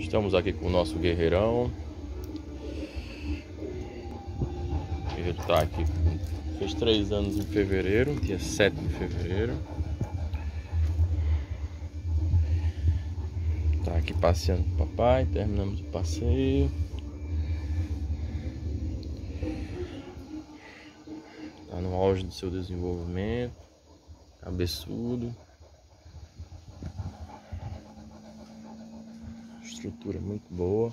Estamos aqui com o nosso guerreirão. O guerreiro tá aqui, fez três anos em fevereiro, dia 7 de fevereiro. Tá aqui passeando com o papai, terminamos o passeio. Tá no auge do seu desenvolvimento, cabeçudo. Estrutura muito boa.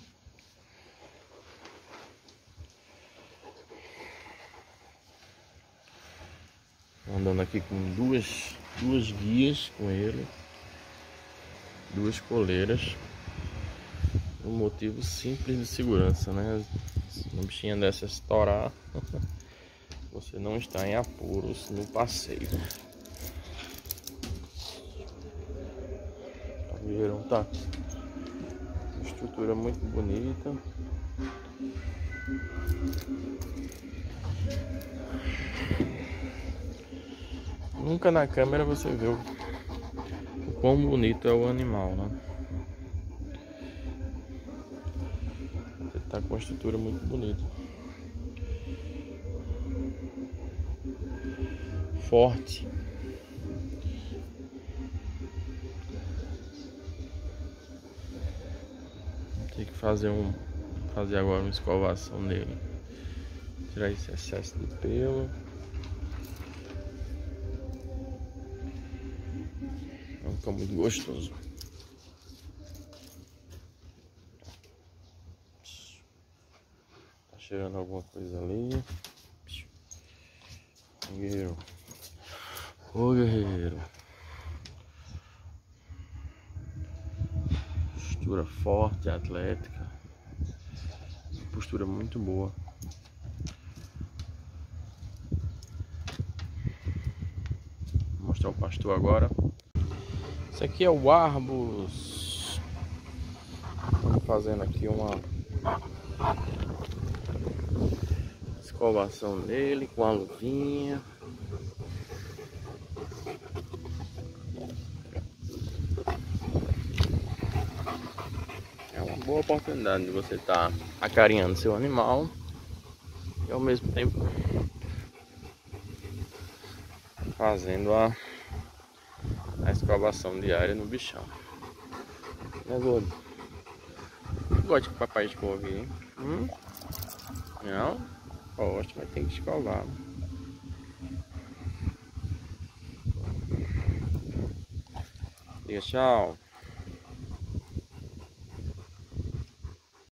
Andando aqui com duas, duas guias com ele, duas coleiras. Um motivo simples de segurança, né? Se uma bichinha dessa estourar, você não está em apuros no passeio. Verão tá estrutura muito bonita. Nunca na câmera você vê o, quão bonito é o animal, né? Ele tá com uma estrutura muito bonita. Forte. Tem que fazer um fazer agora uma escovação nele. Tirar esse excesso de pelo. Um cão muito gostoso. Tá cheirando alguma coisa ali. Guerreiro. Ô guerreiro. Postura forte, atlética, postura muito boa. Vou mostrar o pastor agora. Esse aqui é o Arbus. Fazendo aqui uma escovação nele com a luvinha. Boa oportunidade de você estar tá acarinhando seu animal e ao mesmo tempo fazendo a, a escovação diária no bichão. Né, gordo? Gosta que o papai escove, hein? Hum? Não? Gosto, mas tem que escovar. Diga tchau.